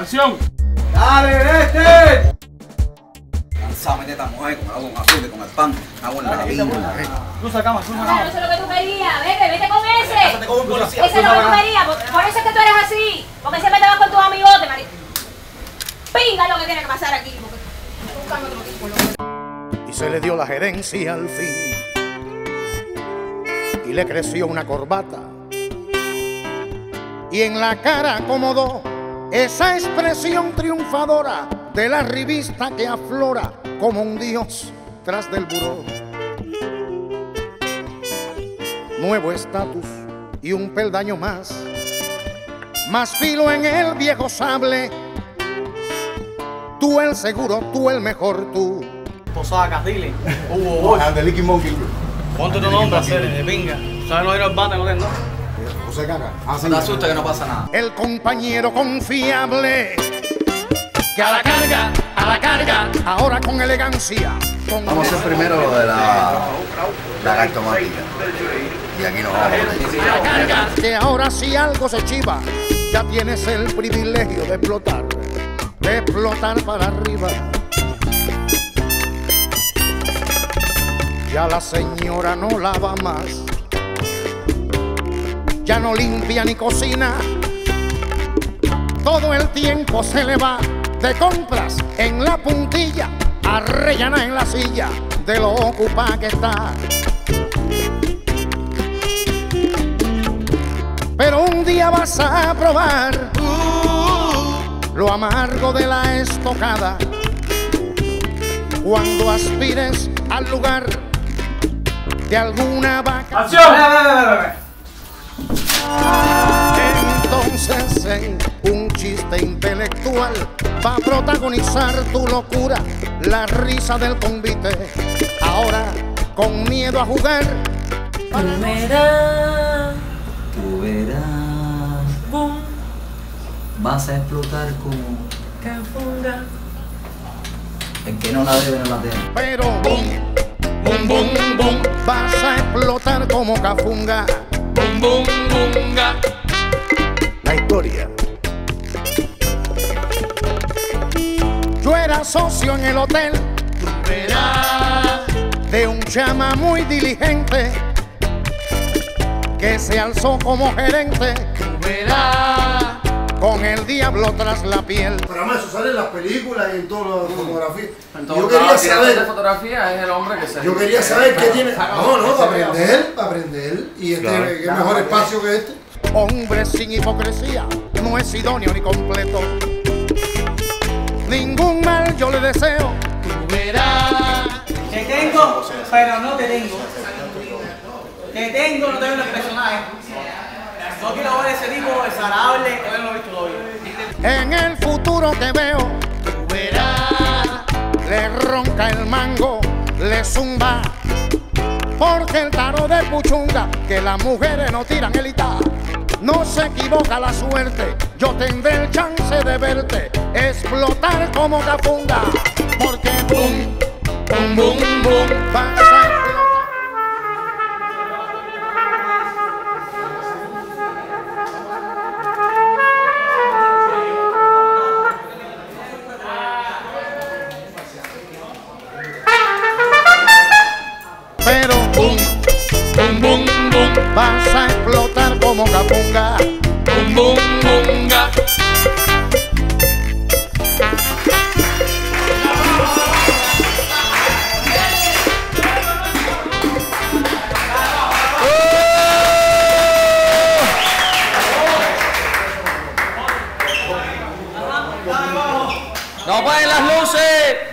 ¡Acción! ¡Dale, este! Cansado de esta mujer con agua, con azúcar, con el pan, agua en la vida. Cruza cama, cruza Claro, cama. eso es lo que tú querías. Vete, vete con ese. Pásate con un policía. Ese es lo que tú querías. Por, eso es que tú eres así. Porque siempre te vas con tus amigotes, marico. Pinga lo que tiene que pasar aquí. Porque tú buscando otro tipo, loco. y se le dio la gerencia al fin. Y le creció una corbata. Y en la cara acomodó esa expresión triunfadora de la revista que aflora como un dios tras del buró. Nuevo estatus y un peldaño más. Más filo en el viejo sable. Tú el seguro, tú el mejor, tú. Posadas, dile. Hugo Bosch. And the Licky Monkey. Ponte tu nombre, hacer pinga. ¿Sabes no no? José Caca. Ah, sí. No te asustes que no pasa nada. el compañero confiable. Que a la carga, a la carga, ahora con elegancia. Con Vamos a hacer primero lo de la lagarto mágica. Y aquí nos vamos. a la carga, que ahora si algo se chiva, ya tienes el privilegio de explotar, de explotar para arriba. Ya la señora no lava más, ya no limpia ni cocina. Todo el tiempo se le va de compras en la puntilla, arrellana en la silla de lo ocupada que está. Pero un día vas a probar uh, lo amargo de la estocada cuando aspires al lugar de alguna vaca. ¡Acción! Un chiste intelectual va a protagonizar tu locura, la risa del convite. Ahora con miedo a jugar, Tú verás. Vas a explotar como. El que no la debe no la tiene. pero boom, boom, boom, boom, vas a explotar como cafunga. Bum, bum, bunga. La historia. Yo era socio en el hotel de un chama muy diligente que se alzó como gerente con el diablo tras la piel. Pero además eso sale en las películas y en todas las fotografías. En Yo quería de saber, fotografía es el hombre que se. yo quería saber qué tiene. No, no, para aprender. para aprender. Y este, qué mejor espacio que este. Hombre sin hipocresía, no es idóneo ni completo. Ningún mal yo le deseo. Te tengo, pero no te tengo. Te tengo, no te veo en el personaje. No quiero ver ese tipo desagradable, todavía no lo he visto todavía. En el futuro que veo, le ronca el mango, le zumba. Porque el taro de puchunga, que las mujeres no tiran el itá. No se equivoca la suerte, yo tendré el chance de verte explotar como cafunga. Porque boom, boom, boom, boom, ¡No apaguen las luces!